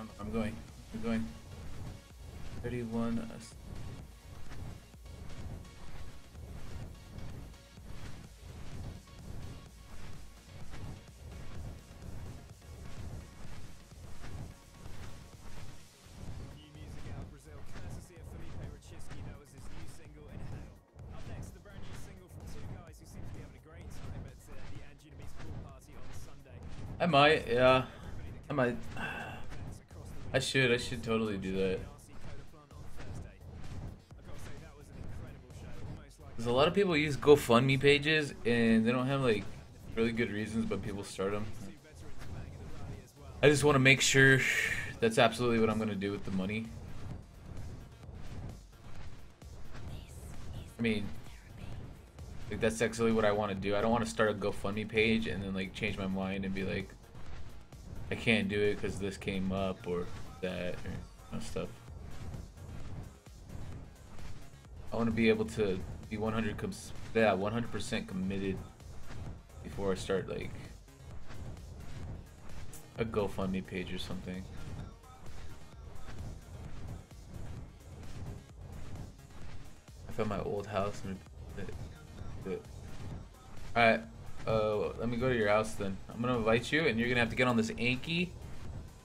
don't. I'm going. I'm going. 31. uh, s- New music out of Brazil, courtesy of Felipe Rachisky. That was his new single, Inhale. Up next, the brand new single from two guys who seem to be having a great time at uh, the Anjunamis pool party on Sunday. I might, yeah. I might. I should. I should totally do that. To Because a lot of people use GoFundMe pages and they don't have like really good reasons, but people start them. I just want to make sure that's absolutely what I'm gonna do with the money. I mean, like that's actually what I want to do. I don't want to start a GoFundMe page and then like change my mind and be like, I can't do it because this came up or that or stuff. I want to be able to be 100 com- yeah 100% committed before I start like a GoFundMe page or something. I found my old house and it- Alright, uh, let me go to your house then. I'm gonna invite you and you're gonna have to get on this Anky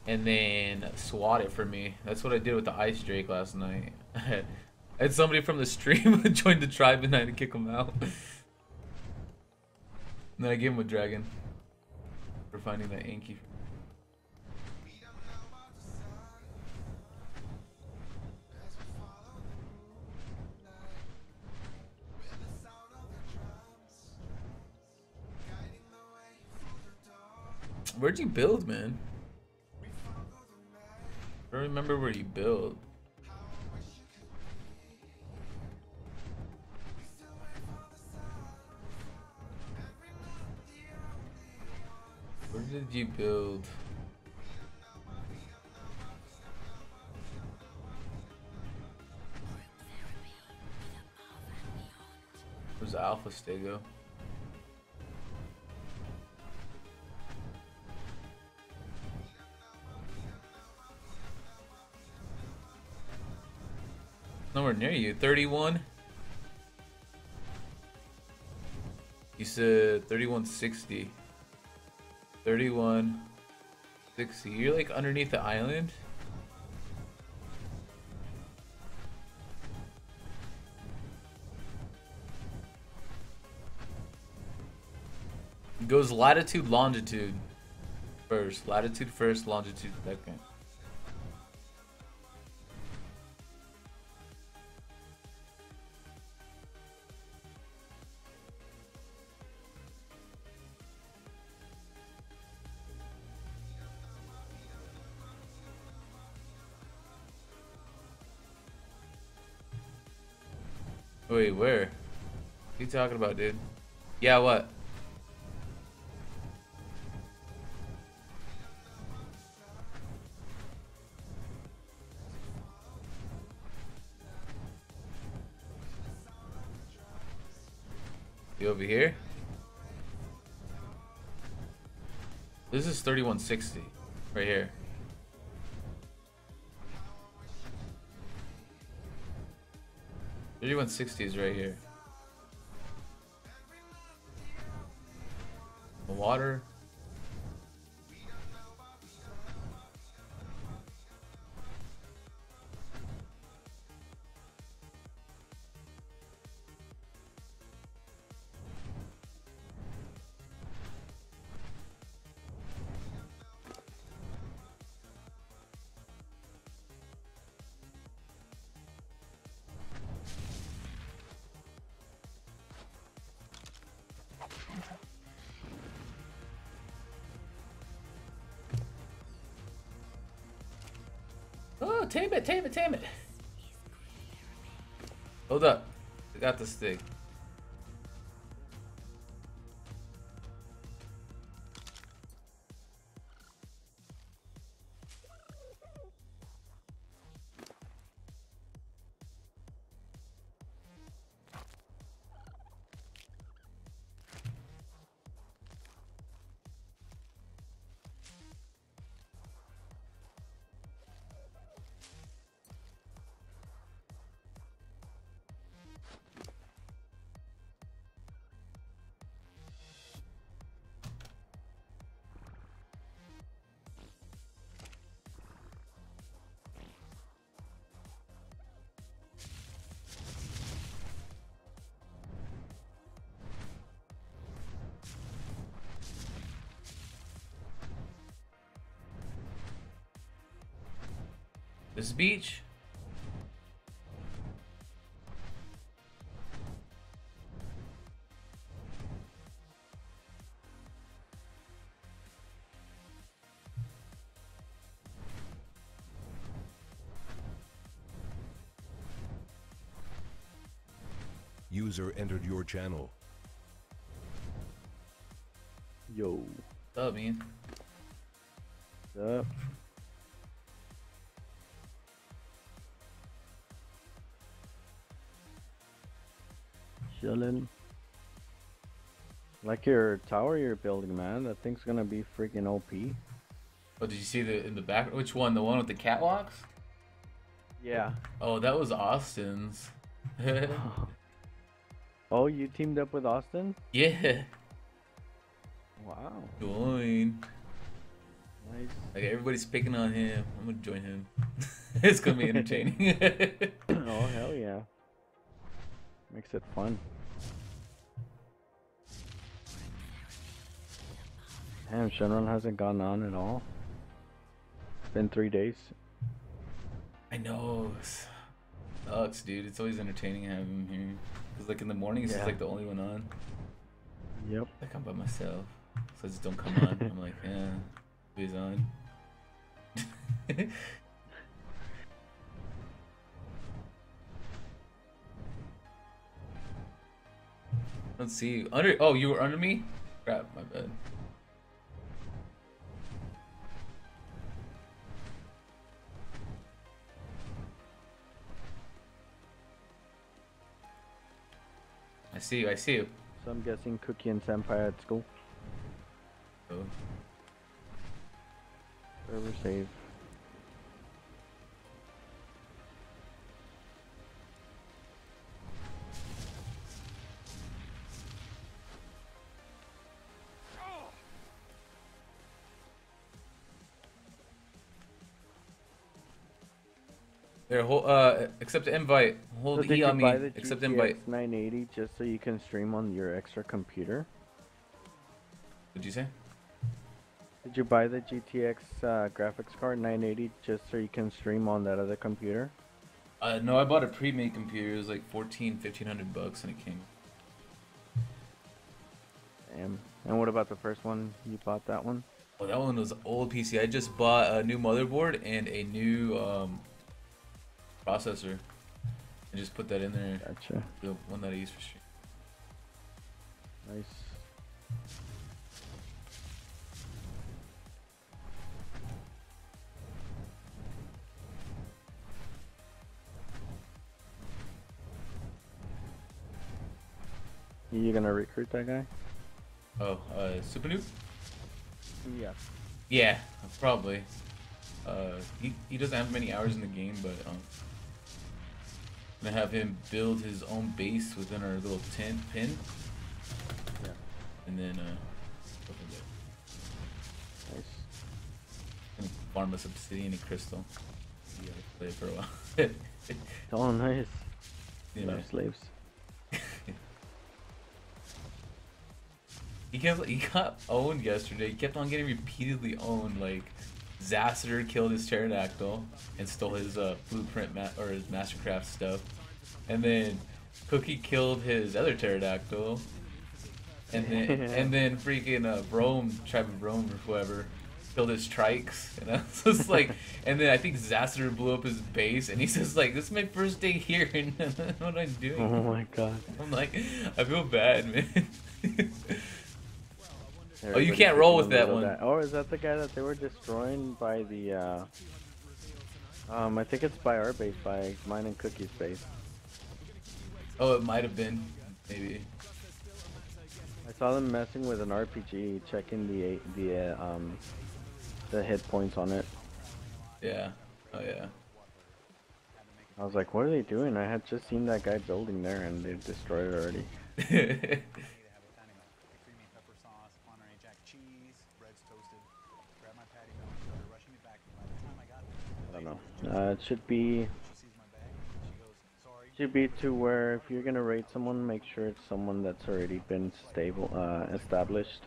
and then swat it for me. That's what I did with the Ice Drake last night. Had somebody from the stream join the tribe and I had to kick him out. and then I gave him a dragon for finding that Anky. Where'd you build, man? I remember where you built. Where did you build? Where's the Alpha Stego? Nowhere near you. 31? You said 3160. 3160. You're like underneath the island? It goes latitude, longitude first. Latitude first, longitude second. Wait, where? What you talking about, dude? Yeah, what? You over here? This is 3160 right here. Thirty-one sixty is right here. The water. Tame it, tame it, tame it. Hold up. I got the stick. This is beach? User entered your channel. Yo, What's up, man? what's up? Chillin'. Like your tower you're building, man. That thing's gonna be freaking OP. Oh, did you see the in the back? Which one? The one with the catwalks? Yeah. Oh, that was Austin's. oh, you teamed up with Austin? yeah. Wow. Join. Nice. Like everybody's picking on him. I'm gonna join him. it's gonna be entertaining. oh hell yeah. Makes it fun. Damn, Shenron hasn't gone on at all. It's been three days. I know. it's- Sucks, dude. It's always entertaining having him here. Cause like in the mornings, he's Yeah. like the only one on. Yep. Like I'm by myself, so I just don't come on. I'm like, yeah, he's on? Let's see. Under. Oh, you were under me. Crap, my bad. I see you. I see you. So I'm guessing Cookie and Senpai at school. Oh. Server save. There, hold, uh, accept invite. Hold so E on me. buy the Accept GTX invite. 980 just so you can stream on your extra computer? What'd you say? Did you buy the GTX uh, graphics card 980 just so you can stream on that other computer? Uh, no, I bought a pre-made computer. It was like 14, 1500 bucks, and it came. Damn. And what about the first one? You bought that one? Oh, that one was old PC. I just bought a new motherboard and a new um, processor, and just put that in there. Gotcha. The one that I use for stream. Nice. You gonna recruit that guy? Oh, uh, Super Noob? Yeah. Yeah, probably. Uh, he, he doesn't have many hours in the game, but um, I'm gonna have him build his own base within our little tent pin, Yeah. and then uh. Nice. Farm us obsidian and crystal. Yeah, play it for a while. Oh, nice. you know, slaves. he kept he got owned yesterday. He kept on getting repeatedly owned. Like Zassiter killed his pterodactyl and stole his uh, blueprint ma- or his mastercraft stuff, and then Cookie killed his other pterodactyl, and then and then freaking uh, Rome, tribe of Rome or whoever. Killed his trikes, and I was just like, and then I think Zassiter blew up his base, and he says like, "This is my first day here, and what am I doing?" Oh my god. I'm like, I feel bad, man. Oh, you can't roll with that one. da- Oh, is that the guy that they were destroying by the, uh... Um, I think it's by our base, by mine and Cookie's base. oh, it might have been, maybe. I saw them messing with an RPG, checking the, the, uh, um, the hit points on it. Yeah. Oh yeah. I was like, what are they doing? I had just seen that guy building there and they've destroyed it already. Need to have a dining room, like creamy pepper sauce, Monterey Jack cheese, bread's toasted. Grab my patty melt, started rushing me back. By the time I got there, I don't know. Uh, it should be, she sees my bag. She goes, "Sorry." should be to where if you're gonna rate someone, make sure it's someone that's already been stable, uh, established.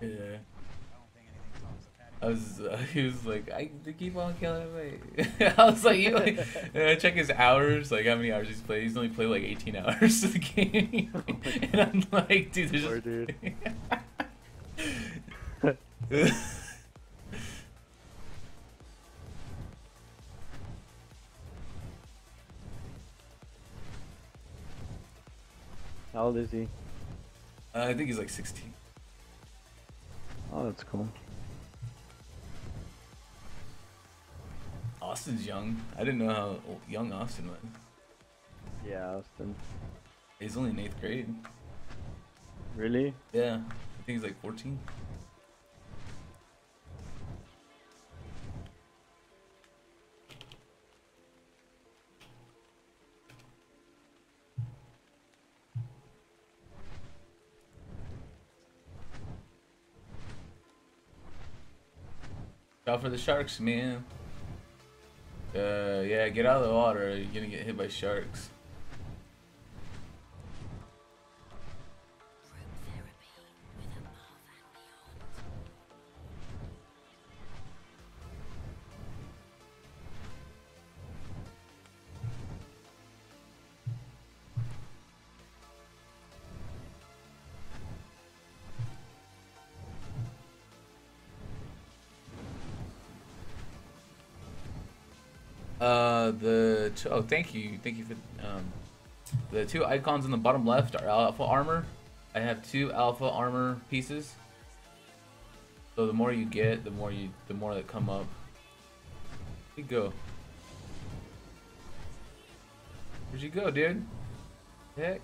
yeah. I don't think anything's off the patty. Was, uh, he was like, I keep on killing me. I was like, you like, I check his hours, like how many hours he's played. He's only played like 18 hours of the game, and I'm like, dude, there's Poor dude. How old is he? Uh, I think he's like 16. Oh, that's cool. Austin's young. I didn't know how old- young Austin was. Yeah, Austin. He's only in eighth grade. Really? Yeah, I think he's like 14. Out for the sharks, man. Uh, yeah, get out of the water. You're gonna get hit by sharks. Oh, thank you, thank you for um, the two icons in the bottom left are alpha armor. I have two alpha armor pieces. So the more you get, the more you, the more that come up. Where'd you go? Where'd you go, dude? Heck.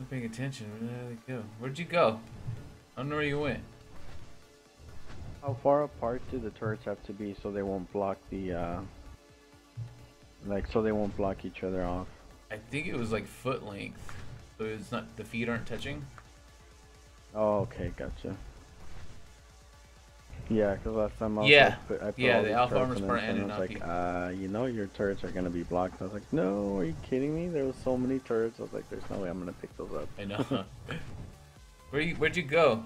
I'm paying attention. Where the hell did he go? Where'd you go? I don't know where you went. How far apart do the turrets have to be so they won't block the, uh, like, so they won't block each other off? I think it was like foot length. So it's not the feet aren't touching. Oh, okay, gotcha. Yeah, because last time I was Yeah. like, put, I put Yeah, the alpha turrets armor's and part then and someone was like, uh, you know your turrets are gonna be blocked. I was like, no, are you kidding me? There was so many turrets. I was like, there's no way I'm gonna pick those up. I know. Where you? Where'd you go?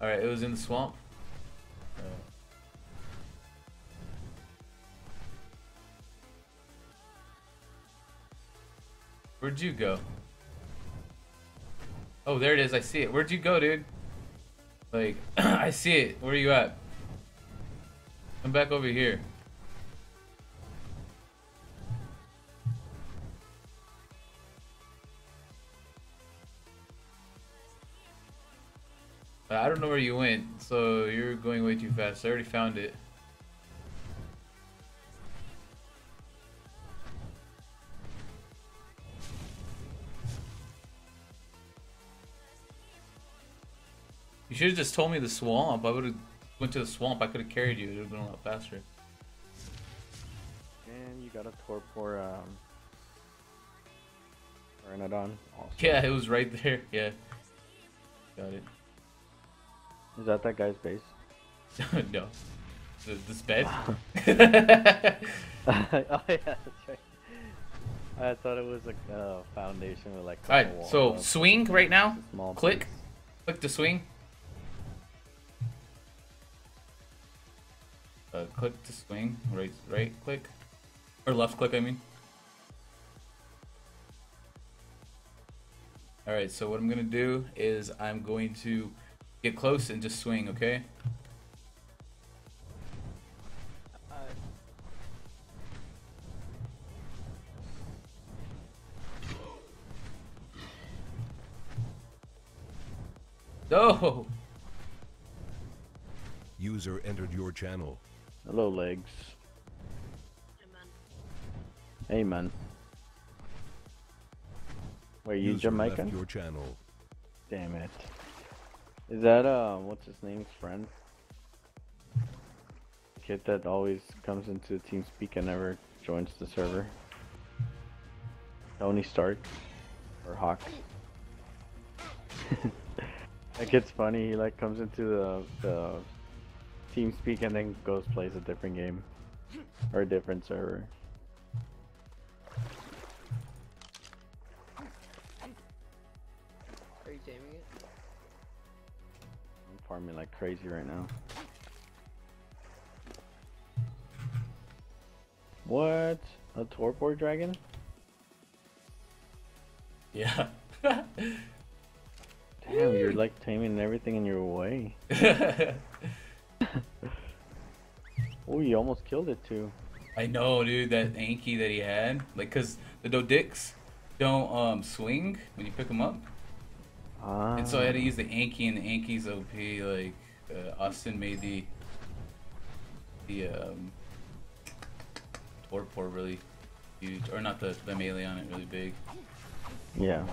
All right, it was in the swamp. Alright. Where'd you go? Oh, there it is. I see it. Where'd you go, dude? Like, I see it. Where are you at? Come back over here. I don't know where you went, so you're going way too fast. I already found it. You should have just told me the swamp. I would have went to the swamp. I could have carried you. It would have been a lot faster. And you got a torpor, um, Pteranodon. Awesome. Yeah, it was right there. Yeah. Got it. Is that that guy's base? no. The, this bed? oh yeah, that's right. I thought it was a uh, foundation with like. Alright, so up, swing right now. Click. base. Click to swing. Uh, click to swing. Right, right click, or left click. I mean. All right. So what I'm gonna do is I'm going to get close and just swing. Okay. No. User entered your channel. Hello, legs. Hey, man. Wait, you User left Jamaican? your channel. Damn it. Is that, uh, what's his name's friend? Kid that always comes into team speak and never joins the server. Tony Stark. Or Hawk. that kid's funny, he like comes into the, the team speak and then goes plays a different game. Or a different server. Crazy right now. What? A torpor dragon? Yeah. Damn, you're like taming everything in your way. Oh, you almost killed it too. I know, dude. That Anky that he had, like, cause the Doedics don't um swing when you pick them up, Ah. and so I had to use the Anky, and the Anky's OP. Like, uh, Austin made the the um Torpor really huge, or not the the melee on it really big. Yeah.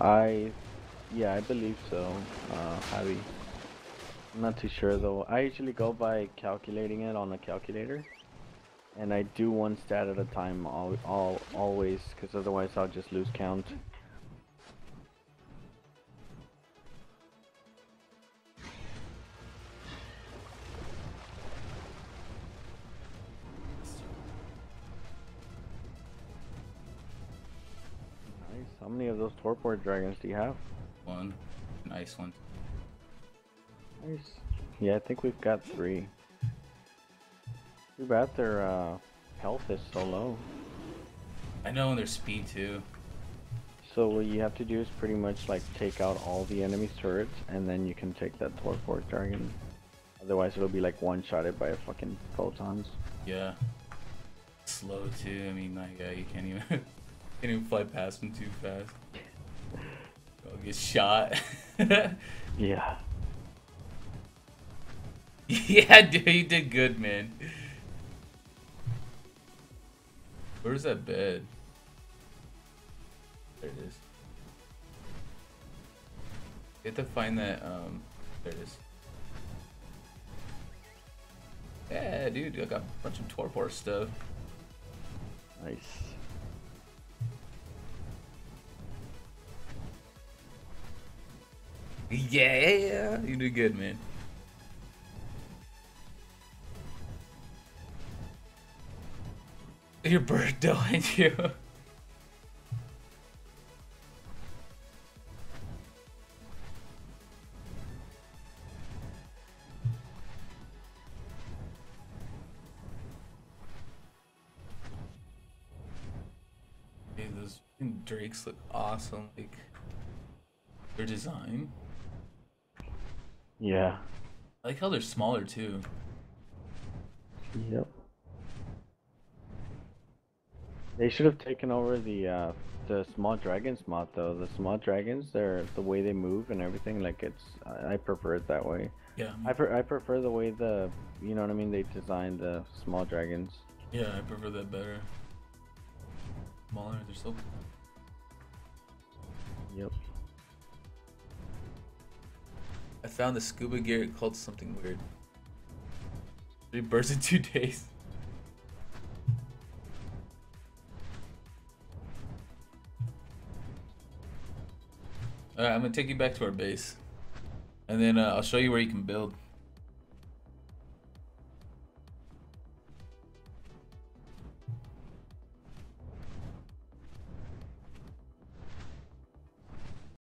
I, yeah, I believe so. Uh, Javi. I'm not too sure though. I usually go by calculating it on a calculator, and I do one stat at a time. All, all, always, because otherwise I'll just lose count. Nice. How many of those torpor dragons do you have? One, nice one. Nice. Yeah, I think we've got three. Too bad their uh, health is so low. I know, and their speed too. So what you have to do is pretty much like take out all the enemy turrets, and then you can take that Torpor dragon. Otherwise, it'll be like one-shotted by a fucking photons. Yeah. Slow too. I mean, like, yeah, you can't even can't even fly past them too fast. I'll get shot. Yeah. yeah, dude, you did good, man. Where's that bed? There it is. You have to find that, um, there it is. Yeah, dude, I got a bunch of Torpor stuff. Nice. Yeah, you did good, man. Your bird behind you. Hey, those drakes look awesome. Like their design. Yeah. I like how they're smaller too. Yep. They should have taken over the uh, the small dragons mod though. The small dragons, they're the way they move and everything. Like it's, I prefer it that way. Yeah, I pre- I prefer the way the, you know what I mean. They designed the small dragons. yeah, I prefer that better. Smaller, they're so. Yep. I found the scuba gear called something weird. Three birds in two days. Alright, I'm gonna take you back to our base. And then uh, I'll show you where you can build.